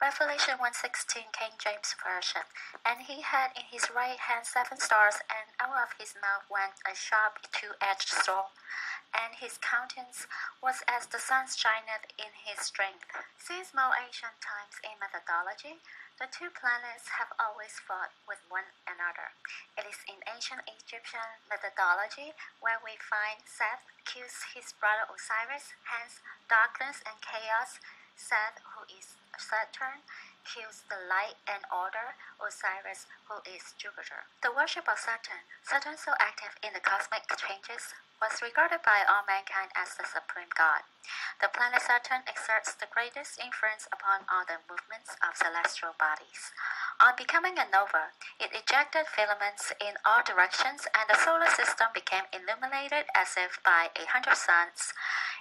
Revelation 1:16 King James Version. And he had in his right hand seven stars, and out of his mouth went a sharp two-edged sword, and his countenance was as the sun shineth in his strength. Since more ancient times in methodology, the two planets have always fought with one another. It is in ancient Egyptian methodology where we find Seth kills his brother Osiris, hence darkness and chaos. Seth, who is Saturn, kills the light and order, Osiris, who is Jupiter. The worship of Saturn, Saturn so active in the cosmic changes, was regarded by all mankind as the supreme god. The planet Saturn exerts the greatest influence upon all the movements of celestial bodies. On becoming a nova, it ejected filaments in all directions, and the solar system became illuminated as if by a hundred suns.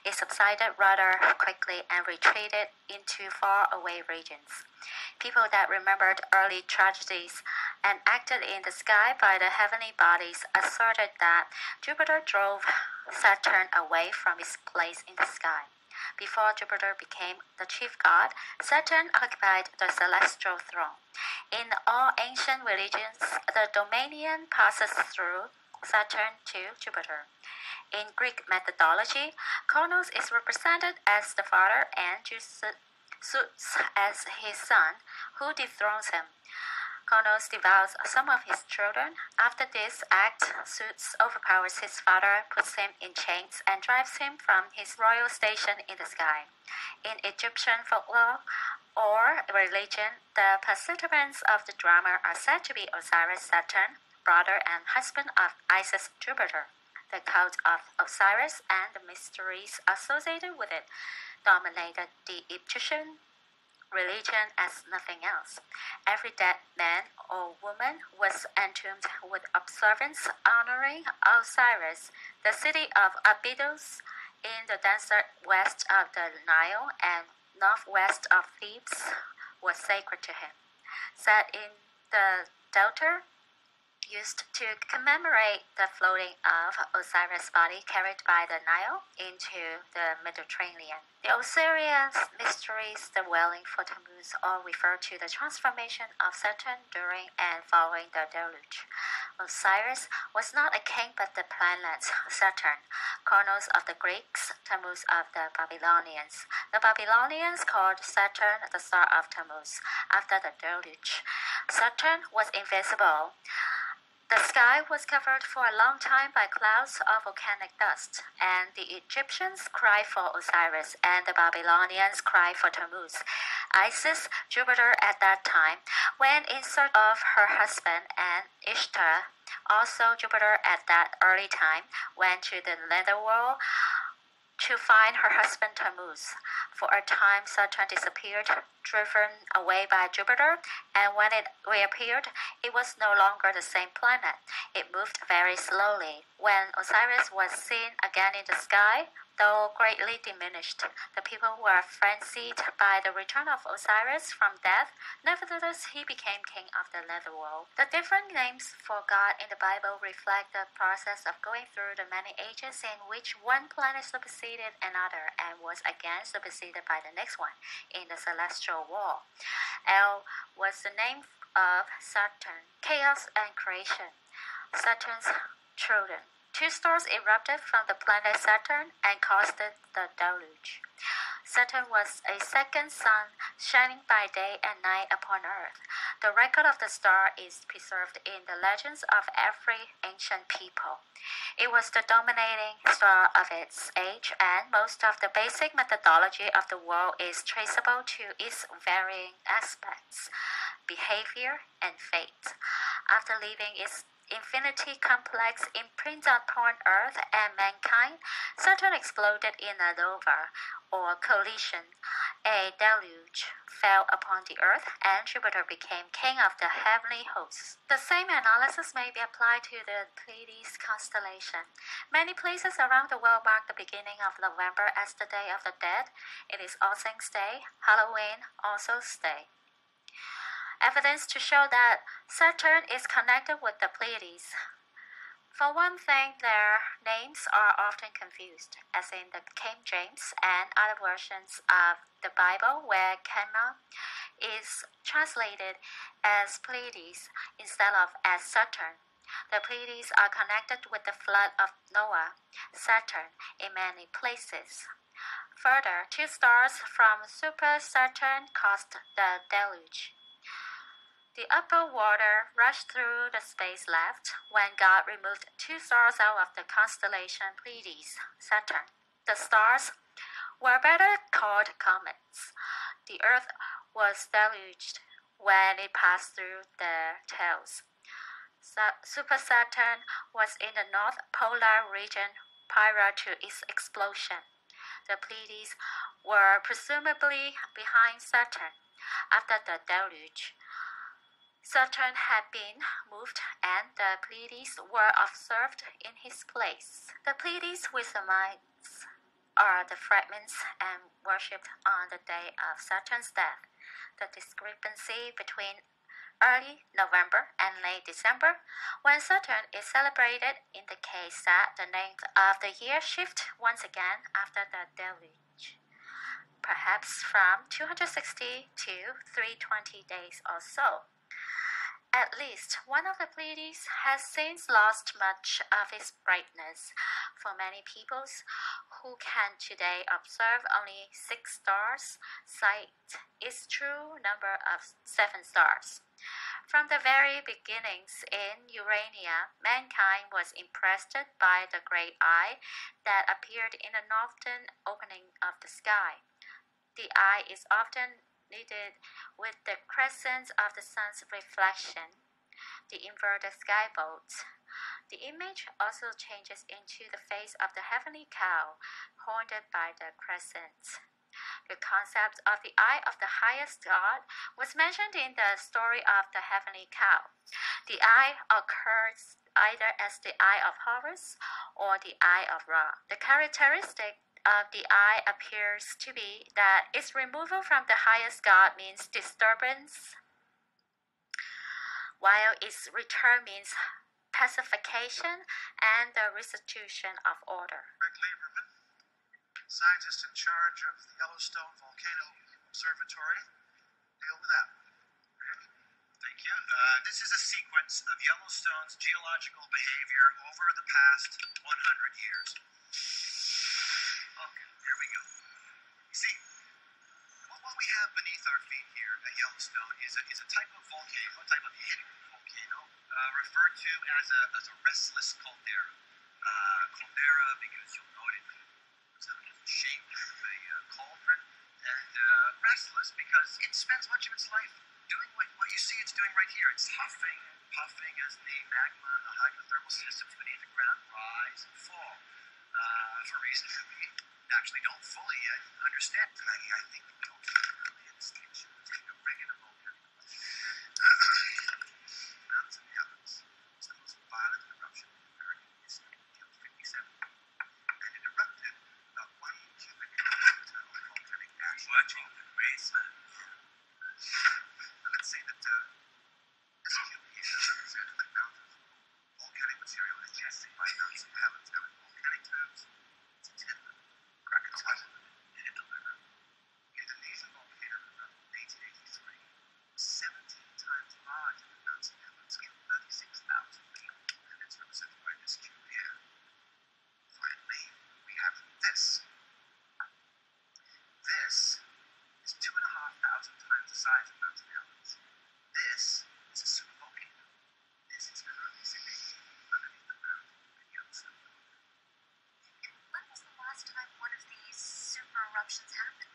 It subsided rather quickly and retreated into far-away regions. People that remembered early tragedies and acted in the sky by the heavenly bodies asserted that Jupiter drove Saturn away from its place in the sky. Before Jupiter became the chief god, Saturn occupied the celestial throne. In all ancient religions, the dominion passes through Saturn to Jupiter. In Greek methodology, Kronos is represented as the father and Zeus as his son, who dethrones him. Kronos devours some of his children. After this act, Zeus overpowers his father, puts him in chains, and drives him from his royal station in the sky. In Egyptian folklore or religion, the participants of the drama are said to be Osiris Saturn, brother and husband of Isis Jupiter. The cult of Osiris and the mysteries associated with it dominated the Egyptian religion as nothing else. Every dead man or woman was entombed with observance honoring Osiris. The city of Abydos in the desert west of the Nile and northwest of Thebes was sacred to him. Set in the delta used to commemorate the floating of Osiris' body carried by the Nile into the Mediterranean. The Osirian mysteries, the wailing for Tammuz, all refer to the transformation of Saturn during and following the deluge. Osiris was not a king but the planet Saturn, Kronos of the Greeks, Tammuz of the Babylonians. The Babylonians called Saturn the star of Tammuz after the deluge. Saturn was invisible. The sky was covered for a long time by clouds of volcanic dust, and the Egyptians cried for Osiris, and the Babylonians cried for Tammuz. Isis, Jupiter at that time, went in search of her husband, and Ishtar, also Jupiter at that early time, went to the netherworld to find her husband Tammuz. For a time, Saturn disappeared, driven away by Jupiter, and when it reappeared, it was no longer the same planet. It moved very slowly. When Osiris was seen again in the sky, Though greatly diminished, the people were frenzied by the return of Osiris from death. Nevertheless, he became king of the netherworld. The different names for God in the Bible reflect the process of going through the many ages in which one planet superseded another and was again superseded by the next one in the celestial war. El was the name of Saturn, chaos and creation, Saturn's children. Two stars erupted from the planet Saturn and caused the deluge. Saturn was a second sun shining by day and night upon Earth. The record of the star is preserved in the legends of every ancient people. It was the dominating star of its age, and most of the basic methodology of the world is traceable to its varying aspects, behavior, and fate. After leaving its infinity complex imprints upon Earth and mankind, Saturn exploded in a nova, or collision. A deluge fell upon the Earth, and Jupiter became king of the heavenly hosts. The same analysis may be applied to the Pleiades constellation. Many places around the world mark the beginning of November as the Day of the Dead. It is All Saints' Day, Halloween, also Day evidence to show that Saturn is connected with the Pleiades. For one thing, their names are often confused, as in the King James and other versions of the Bible, where Chema is translated as Pleiades instead of as Saturn. The Pleiades are connected with the flood of Noah, Saturn, in many places. Further, two stars from Super Saturn caused the deluge. The upper water rushed through the space left when God removed two stars out of the constellation Pleiades, Saturn. The stars were better called comets. The Earth was deluged when it passed through their tails. Super Saturn was in the North Polar region prior to its explosion. The Pleiades were presumably behind Saturn after the deluge. Saturn had been moved and the Pleiades were observed in his place. The Pleiades with the mites are the fragments and worshipped on the day of Saturn's death. The discrepancy between early November and late December, when Saturn is celebrated, indicates that the length of the year shift once again after the deluge, perhaps from 260 to 320 days or so. At least one of the Pleiades has since lost much of its brightness. For many peoples who can today observe only six stars, cite its true number of seven stars. From the very beginnings in Urania, mankind was impressed by the great eye that appeared in the northern opening of the sky. The eye is often knitted with the crescent of the sun's reflection, the inverted sky bolts. The image also changes into the face of the heavenly cow, horned by the crescent. The concept of the eye of the highest God was mentioned in the story of the heavenly cow. The eye occurs either as the eye of Horus or the eye of Ra. The characteristic of the eye appears to be that its removal from the highest God means disturbance, while its return means pacification and the restitution of order. Rick Lieberman, scientist in charge of the Yellowstone Volcano Observatory, deal with that. Rick? Thank you. Uh, this is a sequence of Yellowstone's geological behavior over the past 100 years. Okay, we go. You see, what, what we have beneath our feet here at Yellowstone is a, is a type of volcano, a type of hidden volcano, uh, referred to as a, as a restless caldera. Uh, caldera because you'll note it it's a shape of a uh, cauldron, and uh, restless because it spends much of its life doing what, what you see it's doing right here. It's huffing, puffing as the magma and the hydrothermal systems beneath the ground rise and fall uh, for reasons that we actually don't fully uh, understand. And I, I think we don't really understand a regular volcanic Mount St. Helens. It's the most violent eruption in American history. It killed 57 and it erupted about one cubic meter of volcanic ash. What in the wasteland? Let's say that uh, this cube here represents the mountains of volcanic material ingested by Mount St. Helens. Now, in volcanic terms, it's a timber. Krakatoa, Hitler, Indonesian volcano of 1883, 17 times larger than Mount St. Helens, killed 36,000 people, and it's represented by this cube here. Finally, we have this. This is two and a half thousand times the size of Mount Everest. This is a supervolcano. This is currently sitting underneath the ground at Yellowstone. When was the last time one of these super eruptions happened?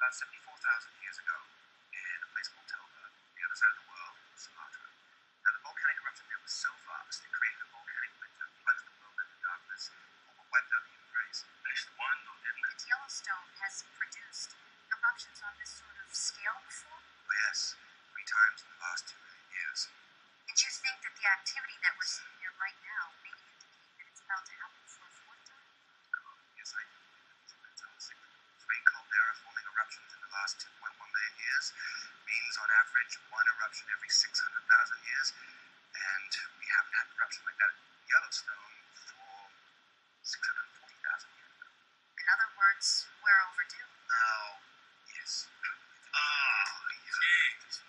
About 74,000 years ago, in a place called Toba, the other side of the world, Sumatra. one eruption every 600,000 years, and we haven't had an eruption like that at Yellowstone for 640,000 years. In other words, we're overdue. Oh, yes. Oh, yes.